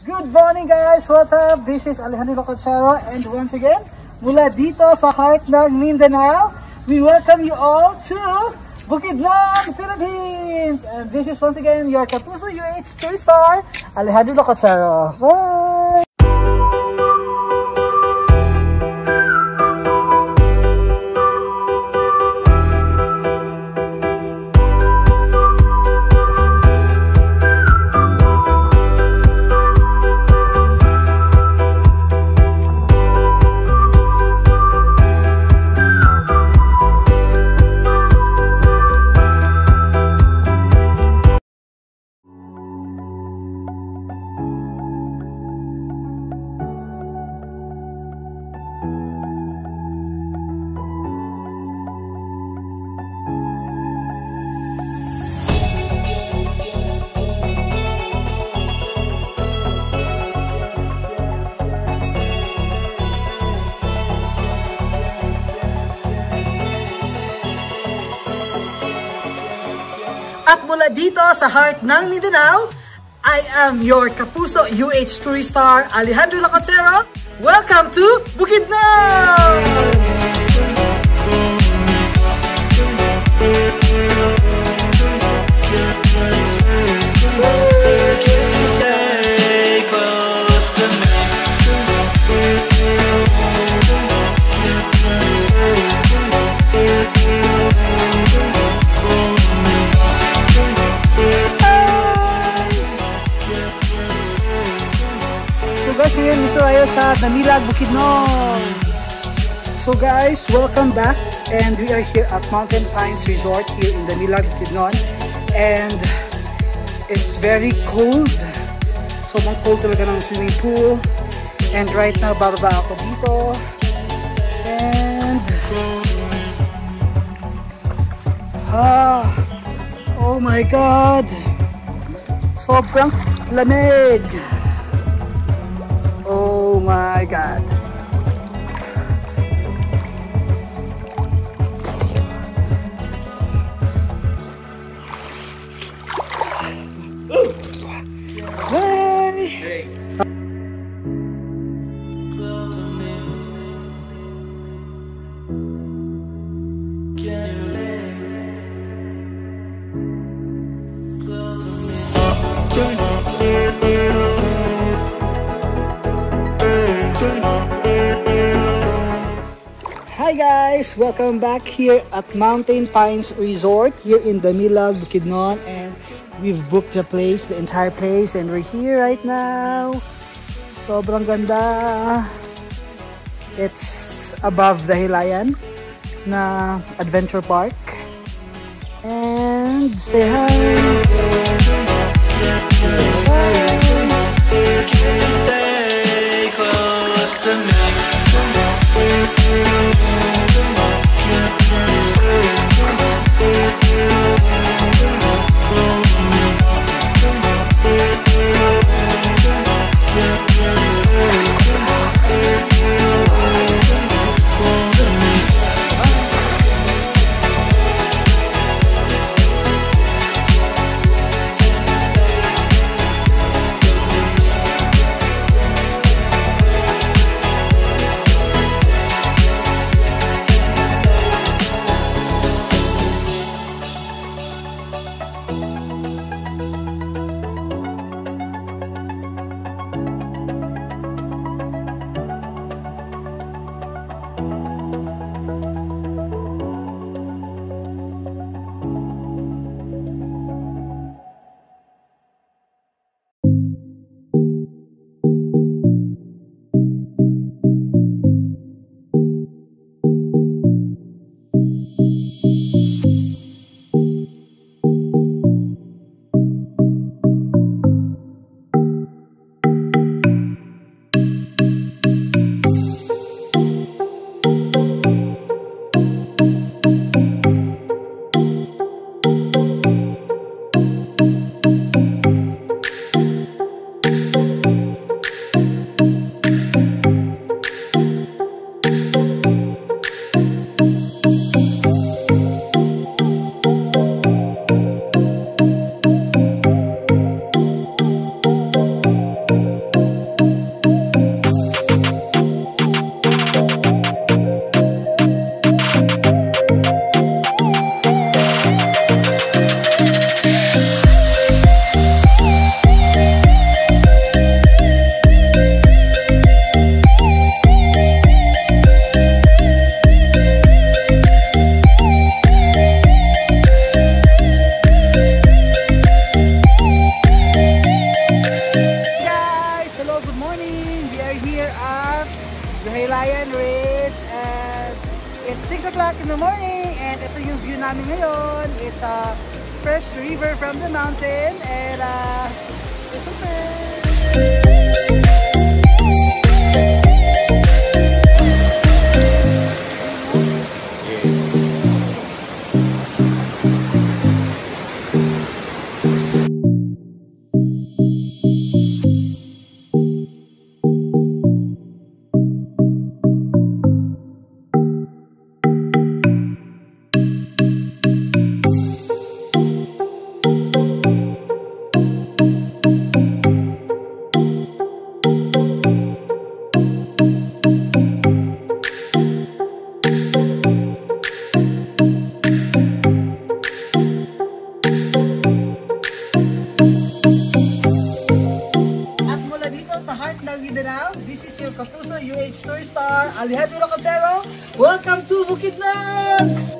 Good morning guys! What's up? This is Alejandro Locachero and once again, mula dito sa heart ng Mindanao, we welcome you all to Bukidnon, Philippines! And this is once again your Kapuso UH 3 star, Alejandro Locachero. Bye! At mula dito sa heart ng Mindanao, I am your Kapuso UH Tourist Star Alejandro Lacasero. Welcome to Bukidnon! Damilag, Bukidnon. So guys, welcome back and we are here at Mountain Pines Resort here in Damilag, Bukidnon. And it's very cold. Sobrang cold talaga ng swimming pool. And right now, bababa ako dito. And... Ah! Oh my God! Sobrang lamig! My God. Hi guys! Welcome back here at Mountain Pines Resort here in Damilag, Bukidnon and we've booked the place, the entire place and we're here right now. Sobrang ganda. It's above the Hilayan na adventure park. And say hi. Hilayan Ridge and it's 6 o'clock in the morning and ito yung view namin ngayon. It's a fresh river from the mountain and uh, this is your Kapuso UH Tour Star, Alejandro Locasero. Welcome to Bukidnon!